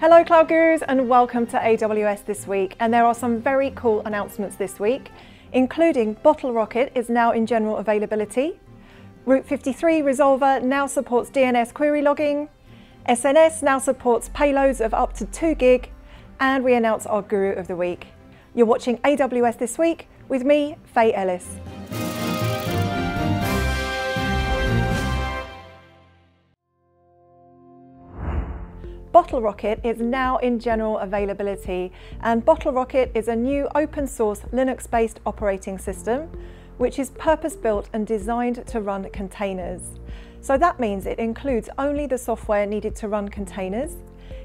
Hello Cloud Gurus and welcome to AWS This Week. And there are some very cool announcements this week, including Bottlerocket is now in general availability, Route 53 Resolver now supports DNS query logging, SNS now supports payloads of up to 2 gig, and we announce our Guru of the Week. You're watching AWS This Week with me, Faye Ellis. Bottlerocket is now in general availability and Bottlerocket is a new open source Linux based operating system which is purpose built and designed to run containers. So that means it includes only the software needed to run containers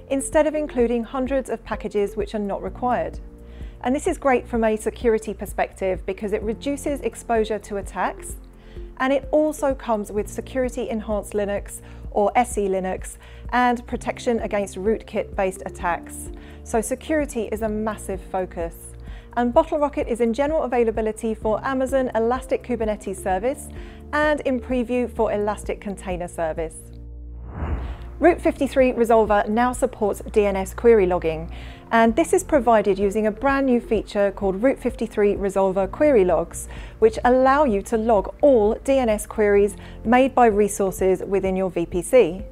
instead of including hundreds of packages which are not required. And this is great from a security perspective because it reduces exposure to attacks and it also comes with security enhanced Linux or SE Linux and protection against rootkit based attacks. So security is a massive focus. And BottleRocket is in general availability for Amazon Elastic Kubernetes Service and in preview for Elastic Container Service. Route 53 Resolver now supports DNS query logging, and this is provided using a brand new feature called Route 53 Resolver Query Logs, which allow you to log all DNS queries made by resources within your VPC.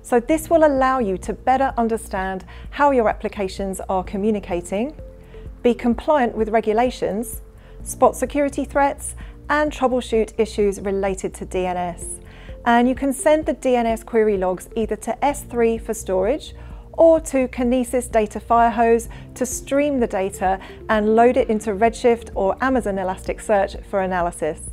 So this will allow you to better understand how your applications are communicating, be compliant with regulations, spot security threats, and troubleshoot issues related to DNS and you can send the DNS query logs either to S3 for storage or to Kinesis Data Firehose to stream the data and load it into Redshift or Amazon Elasticsearch for analysis.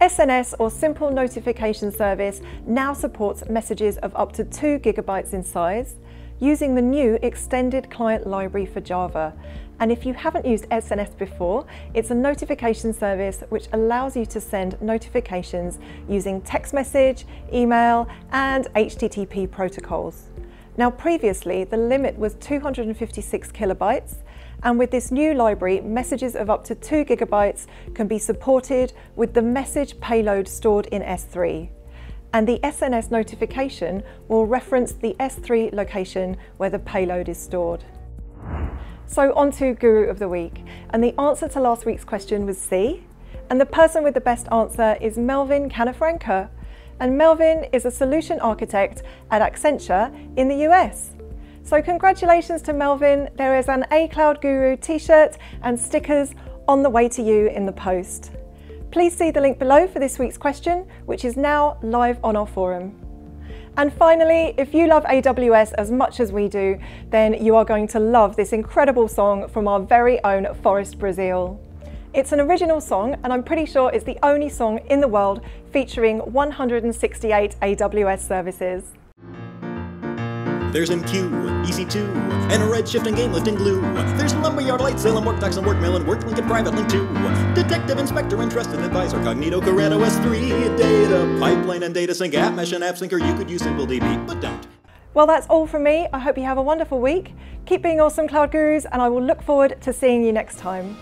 SNS or Simple Notification Service now supports messages of up to 2 gigabytes in size using the new Extended Client Library for Java and if you haven't used SNS before, it's a notification service which allows you to send notifications using text message, email, and HTTP protocols. Now previously, the limit was 256 kilobytes, and with this new library, messages of up to 2 gigabytes can be supported with the message payload stored in S3. And the SNS notification will reference the S3 location where the payload is stored. So on to Guru of the Week. And the answer to last week's question was C. And the person with the best answer is Melvin Canafranca. And Melvin is a solution architect at Accenture in the US. So congratulations to Melvin. There is an A Cloud Guru t-shirt and stickers on the way to you in the post. Please see the link below for this week's question, which is now live on our forum. And finally, if you love AWS as much as we do, then you are going to love this incredible song from our very own Forrest Brazeal. It's an original song, and I'm pretty sure it's the only song in the world featuring 168 AWS services. There's MQ, EC2, and a redshift and game listing glue. There's Lumberyard, Lightsail, and Workdocs and Workmail and WorkLink and Private Link too. Detective, Inspector, and Trusted Advisor, Cognito, Corretto, S3, Data, Pipeline, and Data Sync, App Mesh, and App Syncer. You could use SimpleDB, but don't. Well, that's all from me. I hope you have a wonderful week. Keep being awesome, Cloud Gurus, and I will look forward to seeing you next time.